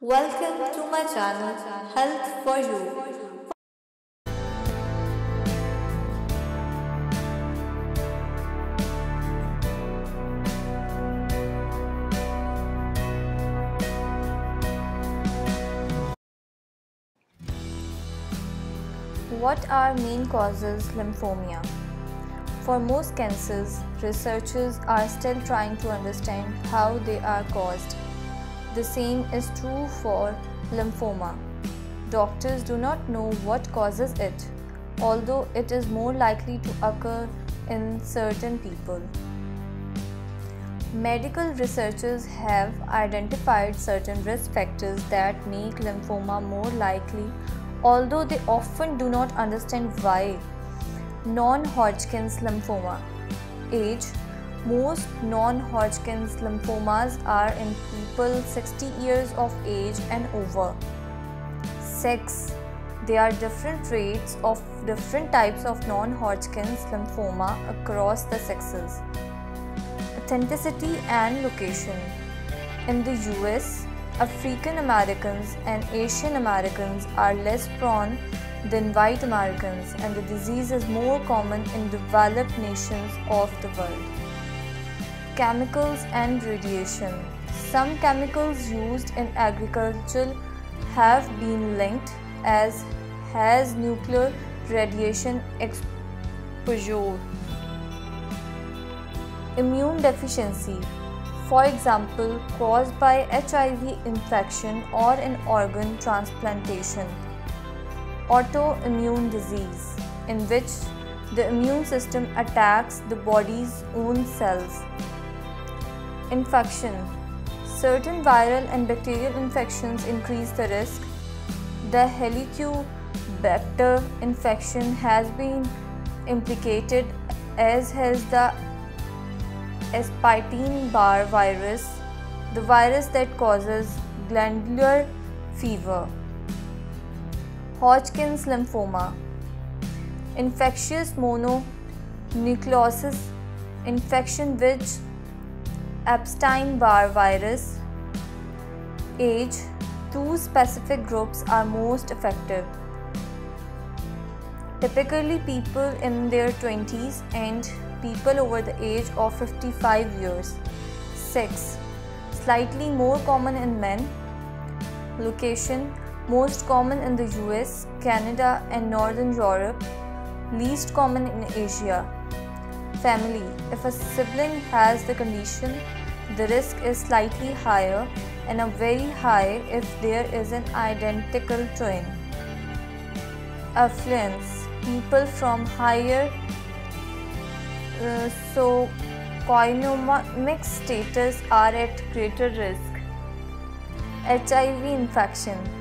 Welcome to my channel Health for You. What are main causes lymphoma? For most cancers, researchers are still trying to understand how they are caused. The same is true for lymphoma. Doctors do not know what causes it, although it is more likely to occur in certain people. Medical researchers have identified certain risk factors that make lymphoma more likely, although they often do not understand why. Non Hodgkin's lymphoma. Age Most non Hodgkin's lymphomas are in people 60 years of age and over. Sex There are different rates of different types of non Hodgkin's lymphoma across the sexes authenticity and location. In the US, African Americans and Asian Americans are less prone than white Americans, and the disease is more common in developed nations of the world. Chemicals and radiation. Some chemicals used in agriculture have been linked as has nuclear radiation exposure. Immune deficiency, for example, caused by HIV infection or an organ transplantation, autoimmune disease, in which the immune system attacks the body's own cells, infection. Certain viral and bacterial infections increase the risk. The Helicobacter infection has been implicated, as has the Epstein-Barr virus, the virus that causes glandular fever. Hodgkin's lymphoma, infectious mononucleosis infection which Epstein-Barr virus. Age Two specific groups are most effective. Typically, people in their 20s and people over the age of 55 years. Sex slightly more common in men. Location most common in the US, Canada, and Northern Europe, least common in Asia. Family if a sibling has the condition, the risk is slightly higher and a very high if there is an identical twin. Affluence people from higher uh, so mixed status are at greater risk. HIV infection